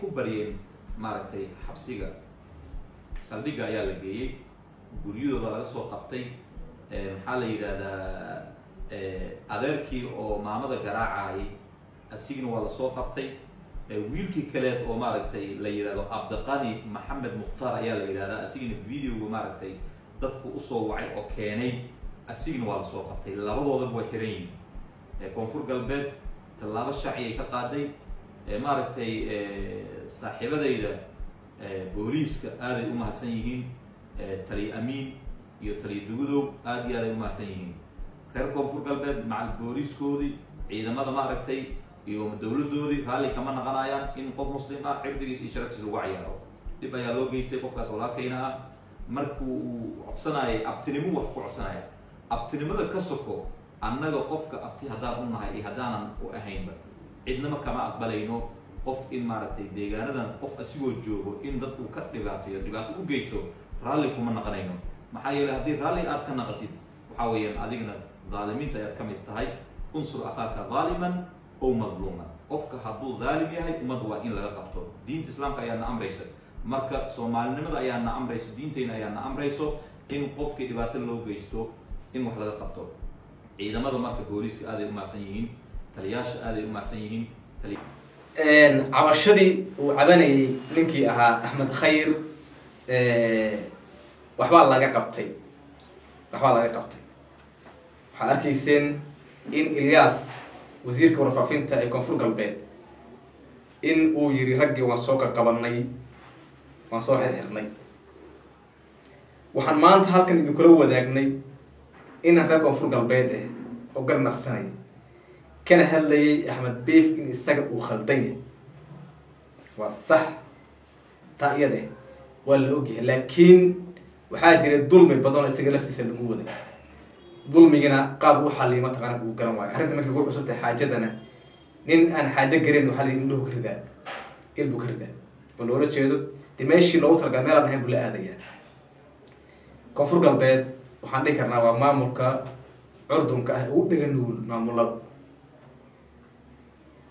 ku baryeen maaragtay xabsiga. Saldhigga ayaa la geeyey. Guryahooda laga soo qabtay. Maxaa la yidhahdaa adeerkii oo maamada garaacayay asigina waa la soo qabtay. Wiilkii kaleed oo maaragtay la yidhahdo cabdiqani maxamed mukhtaar ayaa la yidhahdaa asigina videoga maaragtay dadku u soo wacay oo keenay. Asigina waa la soo qabtay. Labadoodaba way xiran yihiin. Koonfur galbeed tallaabo shaciyay ka qaaday maaragtay saaxiibadayda booliiska aaday u mahadsan yihiin taliya amiin iyo taliya dugudow aad iyo aaday u mahadsan yihiin. Reer koonfur galbeed macal booliiskoodii ciidamada maaragtay iyo dawladoodii raalli kama naqanayaan in qof muslim ah cirdigiis iyo sharaftiisa lagu cayaaro. Dhib ayaa loo geystay qofkaas walaalkayna ah. Markuu uu codsanayay abtinimo wax ku codsanaya abtinimada ka soko annaga qofka abti haddaan u nahay iyo haddaanan u ahaynba cidnama kama aqbalayno qof in maaragtay deegaanadan qof asigoo joogo in dad uu ka dhibaatayo dhibaato u geysto raalli kuma naqanayno maxaa yeeley haddii raalli aad ka naqatid waxaa weeyaan adigna dhaalimiinta ayaad ka mid tahay unsur akhaaka dhaaliman ow madluuman qofka hadduu dhaalim yahay ummadda waa in laga qabto diinta islaamka ayaa na amraysa marka soomaalinimada ayaa na amrayso diinteyna ayaa na amrayso in qofkii dhibaato loo geysto in wax laga qabto ciidamada marka booliiska aaday u mahadsan yihiin taliyaasha aaday u mahadsan yihiin? Cabashadii uu cabanayay ninkii ahaa axmed khayr waxbaa laga qabtay. Waxbaa laga qabtay. Waxaad arkayseen in ilyas wasiirka warfaafinta ee koonfur galbeed in uu yiri raggii waan soo qaqabanay waan soo xirxirnay. Waxaan maanta halkan idinkula wadaagnay inaan reer koonfur galbeed ah oo garnaqsanaya kana hadlayay axmed beef in isaga uu khaldan yahay? Waa sax. Taa iyade waa la ogyahay. Laakiin waxaa jira dulmi badan oo isaga laftiisa lagu waday. Dulmigina qaab u xaliyo mataqaana uu garan waayo. Arrinta markay ugu cusubtahay xaajadana nin aan xaajo garin waxaa la indhahu ka ridaa. Il buu ka ridaa. Oo loola jeedo. Dee meeshii loogu talagal meel aan ahayn buu la aadayaa. Koonfur galbeed waxaan dhihi karnaa waa maamulka curdunka ah ugu dhega nugul maamulada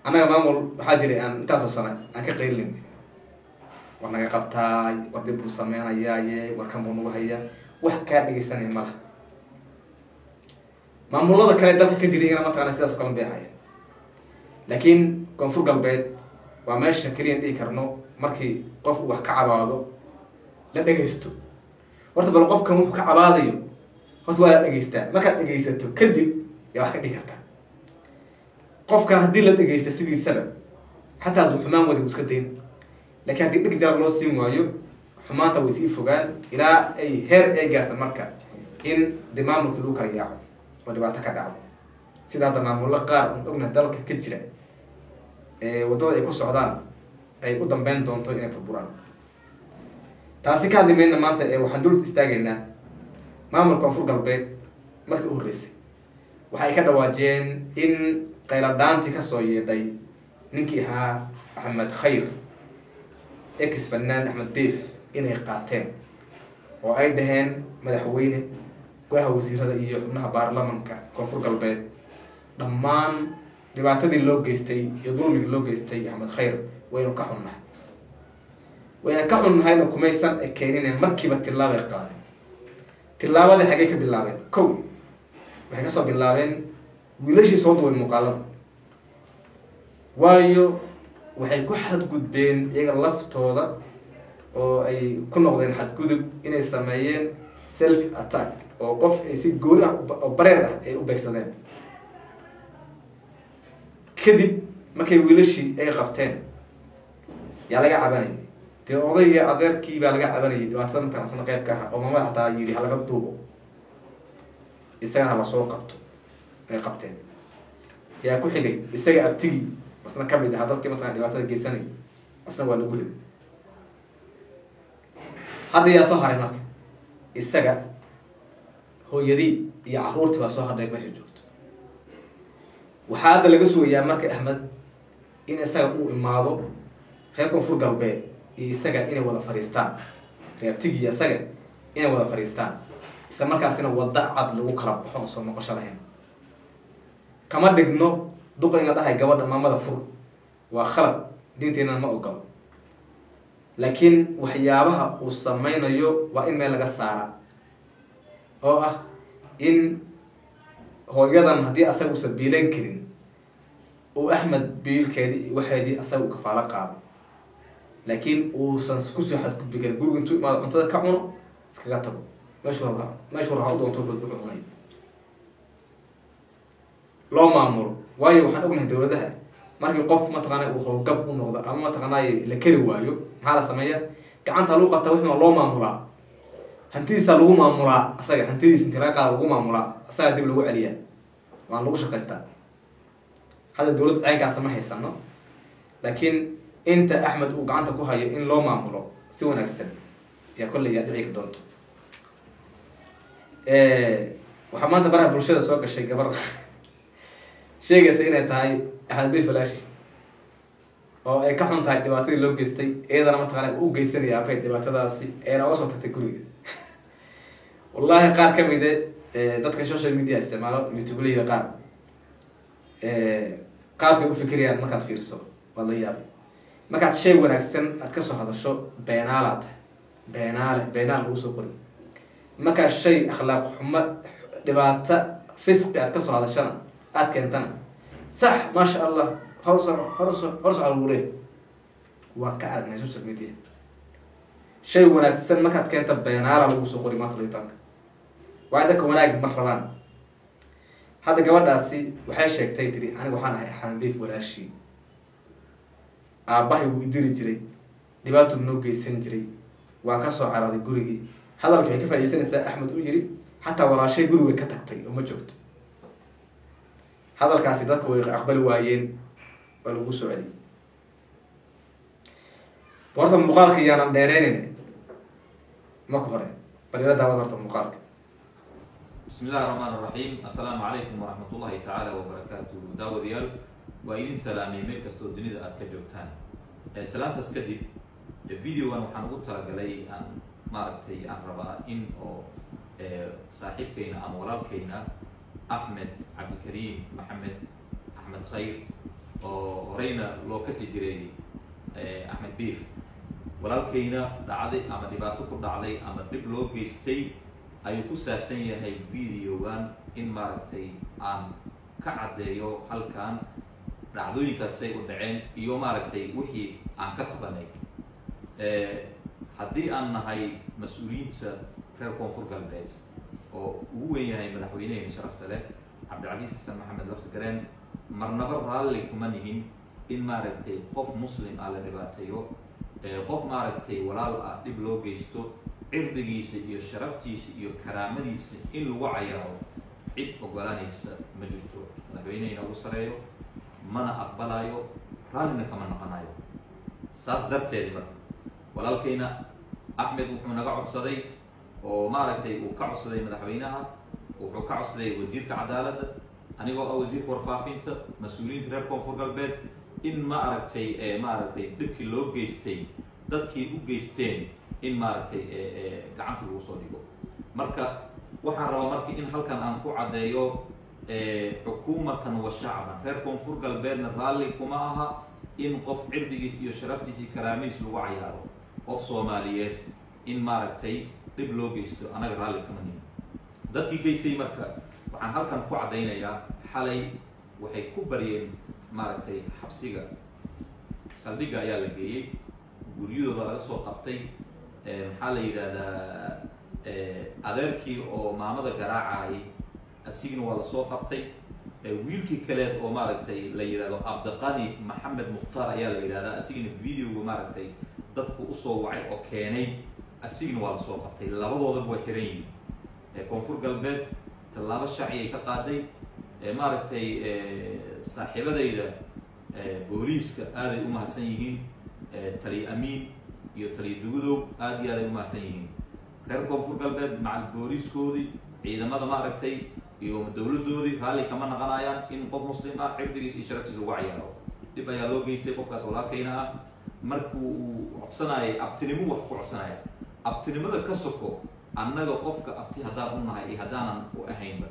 annaga maamul waxaa jiray aan intaasoo sane aan ka qaylin war naga qabtaay war dhib buu sameynayaaye warkan buu nagu hayaa wax kaa dhegeysanaya ma maamulada kale dalka ka jiray iyana mataqana sidaas o kale bay ahaya laakiin koonfur galbeed waa meesha keliyan dhihi karno markii qof wax ka cabaado la dhegaysto. Horta bal qofkan wuxuu ka cabaadayo horta waa la dhegeystaa. Markaad dhegeysato kadib yaa wax ka dhihi kartaa qofkan haddii la dhegeysta sidiisaba xataa hadduu xumaan wada u iska dayn. Laakiin haddii dheg jarag loo siin waayo xumaanta way sii fogaan ilaa ay heer ay gaarta marka in de maamulka lagu kala yaaco oo dhibaato ka dhacdo sida hadda maamullo qaar un ogna dalka ka jira waddada ay ku socdaan ay u dambeyn doonto inay burburaan. Taasi ka hadli maanta waxaan dul istaagaynaa. Maamulka koonfur galbeed markii u horreysay. Waxay ka dhawaajiyeen in qayladhaantii ka soo yeedhay ninkii ahaa axmed khayr ex fanaan axmed beef inay qaateen oo ay dhaheen madaxweyne golaha wasiirada iyo xubnaha baarlamanka koonfur galbeed. Dhammaan dhibaatadii loo geystay iyo dulmigii loo geystay axmed khayr waynu ka xunnahay. Wayna ka xunnahayna kumaysan ekeenine markiiba tillaabay qaadeen tillaabadii xaggay ka bilaabeen kow waxay ka soo bilaabeen wiilashii soo duway muuqaalada waayo waxay ku xadgudbeen iyaga laftooda oo ay ku noqdeen xadgudub inay sameeyeen self attack oo qof ay si gooni ah oo bareer ah ay u beegsadeen. Kadib markay wiilashii ay qabteen yaa laga cabanayay. Dee odayga adeerkii baa laga cabanayay dhibaatada markaan asna qeyb ka aha oo mamada hataa yidhi halaga duubo. Isagana hala soo qabto ay qabteen. Yaa ku xigay isaga abtigii asna ka mid ahaa dadkii mataqana dhibaatada geysanay asna waa lagu riday hadda yaa soo haray marka isaga hooyadii iyo caruurtii baa soo hadhay meesha joogto. Waxaa hadda laga sugayaa marka axmed in isaga uu imaado reer koonfur galbeed iyo isaga inay wada fadhiistaan reabtigi iyo isaga inay wada fadhiistaan isla markaasina wadda cad lagu kala baxo oo soo noqosho lahayn kama dhigno duqa in la dhahay gabadha maamada fur. Waa khalad diinteena ma ogolo laakiin waxyaabaha uu sameynayo waa in meel laga saara oo ah in hooyadan haddii asaga uusan biilan karin uu axmed biilkeedii waxeedii asaga uu kafaalo qaado. Laakiin uusan ku soo xadgudbi karin guriga intuu imaado cuntada ka cuno iskaga tago. Meeshuu meeshuu raba u doonto wuxuu cunay loo maamulo waayo waxaan ognahay dawladaha. Markii qof mataqaana uu howlgab u noqdo ama mataqaanay la keri waayo maxaa la sameeya gacanta lagu qabtaa wixii loo maamulaa hantidiisa lagu maamulaa asaga hantidiisa inti laga qaada lagu maamulaa asaga dib lagu celiyaa. Waan lagu shaqaystaa. Hadda dawlad ceynkaasa ma haysano laakiin inta axmed uu gacanta ku hayo in loo maamulo si wanaagsan yaa kolley yaa dhici doonto. Waxaa maanta baraha bulshada soo gashay gabar sheegaysa inay tahay axmed bay falaashi. Oo ay ka xun tahay dhibaatadii loo geystay iyadana mataqaana u geysanaya abay dhibaatadaasi eena oga soo tagtay guriga. Wallahi qaar kamide dadka social media isticmaalo youtubeleyda qaar. Qaabkay ufikirayaan markaad fiiriso waad la yaabay. Markaad shay wanaagsan aad ka soo hadasho beenaalaad tahay. Beenaale beenaal lagu soo qori markaad shay akhlaaq xumo dhibaato fisqi aad ka soo hadashana aad keentana sax maasha allah horsoco horso horsoco lagu waan ka aragnay social media. Shay wanaagsan markaad keenta beenaala lagu soo qori maanta litaanka waayo dadka wanaag ma rabaan. Hadda gabadhaasi waxay sheegtay tiri aniga waxaan ahay xanbiif walaashii. Aabbahay wuu idiri jiray. Dhibaatuu noo geysan jiray. Waan ka soo cararay gurigii. Hadalka waxay ka faaidaysanaysaa axmed u yiri xataa walaashay guri way ka tagtay oo ma joogto hadalkaasi dadka way aqbali waayeen waa lagu soo celiyay. Horta muuqaalka yaanan dheereynin marka hore bal ila daawad horta muuqaalka. Bismi illahi raxmaan raxiim assalaamu calaykum waraxmat ullahi tacaala wabarakaatu daawadayaal waa idin salaamay meel kastoo dunida aad ka joogtaan. Salaamtaas kadib videogan waxaan ugu talagalay aan maaragtay aan rabaa in oo saaxiibkayna ama walaalkayna axmed cabdikariim maxamed axmed khayr oo horeyna loo kasi jiray axmed beef. Walaalkayna dhacday ama dhibaato ku dhacday ama dhib loo geystay ayuu ku saabsan yahay videogan in maaragtay aan ka caddeeyo halkan dhacdooyinkaasay u dhaceen iyo maaragtay wixii aan ka tabanay. Haddii aan nahay mas'uuliyiinta reer koonfur galbeed oo ugu weyn yahay madaxweyneheyna sharafta leh cabdilcasiis xasan maxamed laftigareen marnaba raalli kuma nihin in maaragtay qof muslim ah la dhibaateeyo qof maaragtay walaal ah dhib loo geysto cirdigiisa iyo sharaftiisa iyo karaamadiisa in lagu cayaaro cid ogolaanaysa ma jirto. Madaxweyneheyna ugu sareeyo mana aqbalayo raallina kama naqanayo saas darteedi marka walaalkayna axmed wuxuu naga codsaday oo maaragtay uu ka codsaday madaxweynaha wuxuu ka codsaday wasiirka cadaaladda anigoo ah wasiirka warfaafinta mas'uuliyiinta reer koonfur galbeed. In maaragtay maaragtay dhibkii loo geystay dadkii u geysteen in maaragtay gacanta lagu soo dhigo. Marka waxaan rabaa marka in halkan aan ku caddeeyo xukuumatan wa shacban. Reer koonfur galbeedna raalli kuma aha in qof cirdigiis iyo sharaftiis karaamihiis lagu cayaaro. Qof soomaaliyeed in maaragtay dhib loo geysto anaga raalli kama nin dadkii geystay marka waxaan halkan ku caddaynayaa xalay waxay ku baryeen maaragtay xabsiga. Saldhigga ayaa la geeyey guryadooda laga soo qabtay maxaa la yidhahdaa adeerkii oo maamada garaacayay asigna waa la soo qabtay. Wiilkii kaleed oo maaragtay la yidhahdo cabdiqani maxamed mukhtaar ayaa la yidhahdaa asigana videoga maaragtay dadku u soo wacay oo keenay asigna waa la soo qabtay labadoodaba way xiran yihiin. Koonfur galbeed tallaabo sharci ay ka qaaday. Maaragtay saaxiibadayda booliiska aaday u mahadsan yihiin. Taliya amiin iyo taliya dugudow aad iyo aaday u mahadsan yihiin. Reer koonfur galbeed macal booliiskoodii ciidamada maaragtay iyo dawladoodii raalli kama naqanayaan in qof muslim ah cirdigiis iyo sharaftiisa lagu cayaaro dhib ayaa loo geystay qofkaas walaalkayna ah markuu uu codsanayay abtinimo wax ku codsanaya abtinimada ka soko annaga qofka abti haddaan u nahay iyo haddaanan u ahaynba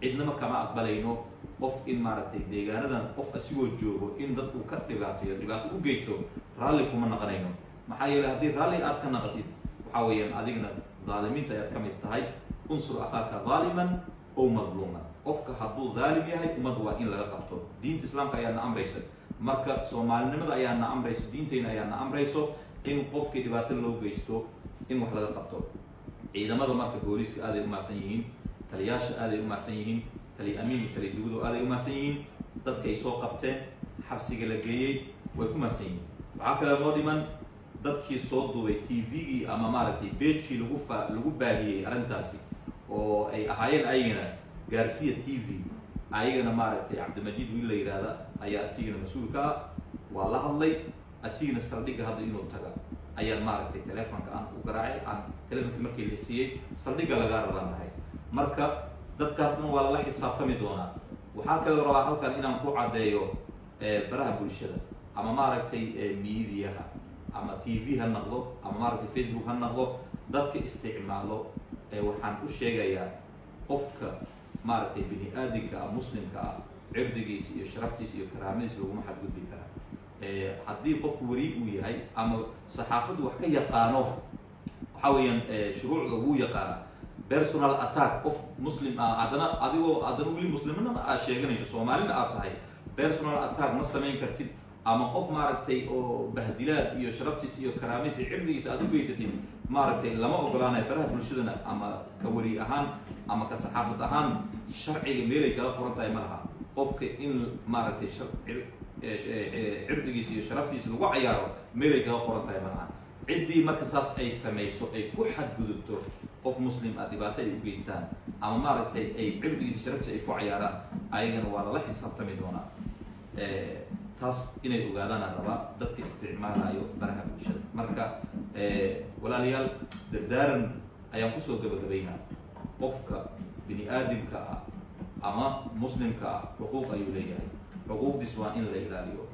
cidnama kama aqbalayno qof in maaragtay deegaanadan qof asigoo joogo in dad uu ka dhibaatayo dhibaato u geysto raalli kuma naqanayno. Maxaa yeelay haddii raalli aad ka naqatid waxaa weeyaan adigna dhaalimiinta ayaad ka mid tahay unsur akhaaka dhaaliman ow madluuman. Qofka hadduu dhaalim yahay ummadda waa in laga qabto. Diinta islaamka ayaa na amraysa. Marka soomaalinimada ayaa na amrayso diinteyna ayaa na amrayso in qofkii dhibaato loo geysto in wax laga qabto. Ciidamada marka booliiska aaday u maasan yihiin taliyaasha aaday u maasan yihiin tali amiinka tali dugudo aaday u maasan yihiin dadka ay soo qabteen xabsiga la geeyey way ku maasan yihiin. Waxaa kale noo dhiman dadkii soo duubay t v-gii ama maaragtay beejkii lagu fa lagu baahiyey arrintaasi oo ay ahaayeen ayagana gaarsiya t v ayagana maaragtay cabdimajiid wiil la yidhaahda ayaa asigana mas'uulka ah waa la hadlay asigana saldhigga hadda inuu taga ayaan maaragtay telefonka aan u garaacay aan telefonkiis markii la siiyey saldhigga lagaa rabaan dhahay marka dadkaasna waa lala xisaabtami doonaa waxaa kaloo rabaa halkan inaan ku caddeeyo baraha bulshada. Ama maaragtay miidiyaha ama t v ha noqdo ama maaragtay facebook ha noqdo dadka isticmaalo waxaan u sheegayaa qofka maaragtay bini aadinka ah muslimka ah cirdigiisa iyo sharaftiisa iyo karaamadiisa laguma xadgudbi karaa haddii qofku weri uu yahay ama saxaafaddu wax ka yaqaano waxaa weeyaan shuruucda wuu yaqaana. Personal attack qof muslim ah haddana adigoo haddana weli muslimnima aad sheeganayso soomaalina aad tahay. Personal attack ma samayn kartid ama qof maaragtay oo bahdilaad iyo sharaftiisa iyo karaamadiisa iyo cirdigiisa aad u geysatid maaragtay lama ogolaanayo baraha bulshadana ama ka weri ahaan ama ka saxaafad ahaan sharciga meelay kaga qoran tahay ma laha. Qofka in maaragtay cirdigiisa iyo sharaftiisa lagu cayaaro meelay kaga qoran tahay ma laha ciddii marka saas ay samayso ay ku xadgudubto qof muslim ah dhibaato ay u geystaan ama maaragtay ay cirdigiisa sharaftiisa ay ku cayaaraan ayagana waa lala xisaabtami doonaa. Taas inay ogaadaana rabaa dadka isticmaalayo baraha bulshada. Marka walaalayaal dardaaran ayaan ku soo gabagabaynaa. Qofka bini aadamka ah ama muslimka ah xuquuq ayuu leeyahay xuquuqdiis waa in la ilaaliyo.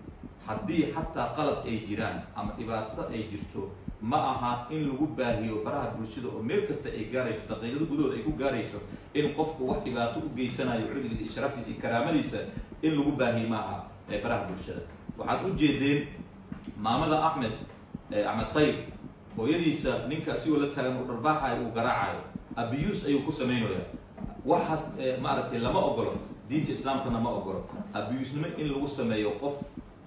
Haddii xataa qalad ay jiraan ama dhibaato ay jirto ma aha in lagu baahiyo baraha bulshada oo meel kasta ay gaarayso daqiiqada gudahooda ay ku gaarayso in qofku wax dhibaato u geysanayo cirdigiisa iyo sharaftiisa iyo karaamadiisa in lagu baahiyo ma aha baraha bulshada. Waxaad u jeedeen maamada axmed axmed khayr. Hooyadiisa ninka asigoo la taagan uu dharbaaxayo uu garaacayo abiyuus ayuu ku samaynaya waxaas maaragtay lama ogolo diinta islaamkana ma ogolo abiyuusnimo in lagu sameeyo qof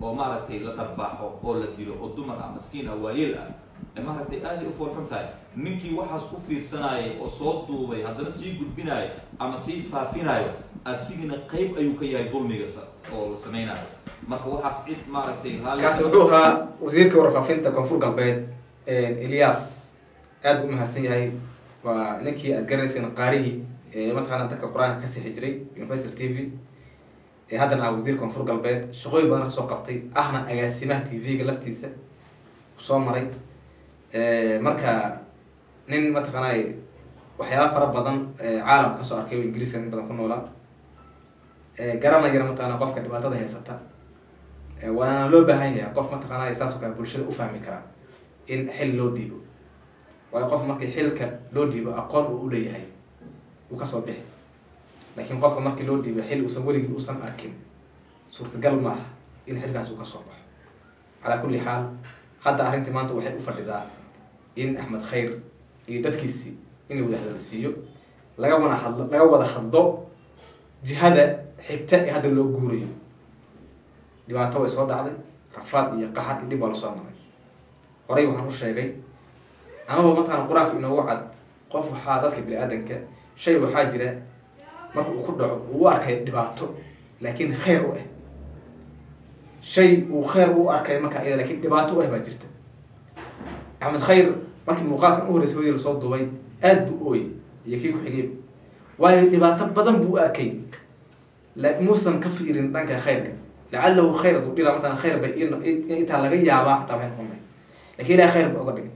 oo maaragtay la dharbaaxo oo la dilo oo dumar ah maskiin ah waayeel ah maaragtay aaday u foolxun tahay ninkii waxaas ku fiirsanayay oo soo duubay haddana sii gudbinayo ama sii faafinayo asigana qayb ayuu ka yahay dulmiga oo la samaynayo marka waxaas cid maaragtay kaasi wuxuu ahaa wasiirka warfaafinta koonfur galbeed elias aada u mahadsan yahay. Waa ninkii aad garanayseen qaarihii mataqaana dadka qur'aanka ka sixi jiray universal t v haddana ah wasiir koonfur galbeed shaqooyin badan ka soo qabtay ahna agaasimaha t v-ga laftiisa soo maray marka nin mataqaanay waxyaala fara badan caalamka ka soo arkay ingiriiska nin badan ku noolaa garanayana mataqana qofka dhibaatada haysata waana loo baahan yahay qof mataqaanay saas oo kale bulshada u fahmi karaa in xil loo dhiibo waayo qof markii xilka loo dhiibo aqoon uu uleeyahay uu ka soo bixi. Laakiin qofka markii loo dhiibo xil uusan weligii uusan arkin suurtagal maaha in xilkaas uu ka soo baxo. Calaa kulli xaal hadda arrintii maanta waxay u fadhidaa in axmed khayr iyo dadkiisii in la wada hadalsiiyo laga wana hadlo laga wada hadlo jihada xigta ee hadda loo guurayo. Dhibaato way soo dhacday rafaad iyo qaxar iyo dhib baa la soo maray. Horey waxaan u sheegay amaba mataqana qur'aanka inoogu cad qof waxaa dadka bini aadanka shay waxaa jira marka uu ku dhaco uu u arkay dhibaato laakiin khayr u ah shay uu khayr u arkay marka iyada laakiin dhibaato u ah baa jirta. Axmed khayr markii muuqaalkan u horreysay wadi la soo duubay aada buu ooyey iyo kii ku-xigay waayo dhibaato badan buu arkay. Muusan ka fiirin dhanka khayrka. Lacalahu khayr aduu dhila matala khayr bay intaa laga yaabaa xataa waxay noqon laakiin ilahay khayr ba oga dhigay.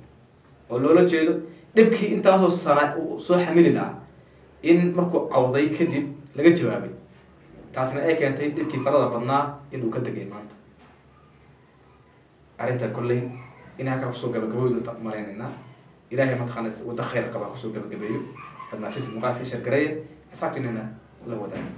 Oo loola jeedo dhibkii intaasoo sana soo xamili lahaa in markuu cawday kadib laga jawaabay. Taasna ay keentay dhibkii farada badnaa inuu ka degay maanta. Arrintan kolley inay halkaa ku soo gabagaboy doonta malaynaynaa ilahay mataqaana wadda khayr qabaa ku soo gabagabeeyo. Admaasinta muuqaalka shargareeya asxaabtinina la wadaaga